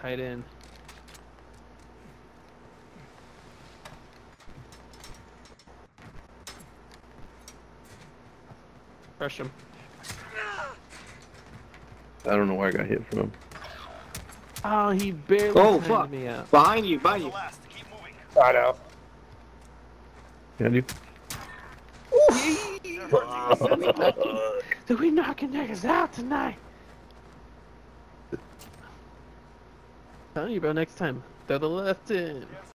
tight end. Crush him. I don't know where I got hit from. Oh, he barely Oh, fuck. me out. Behind you, behind you. last. Keep. I know. Can you? So we knocking niggas out tonight. Telling you, bro. Next time, throw the left in.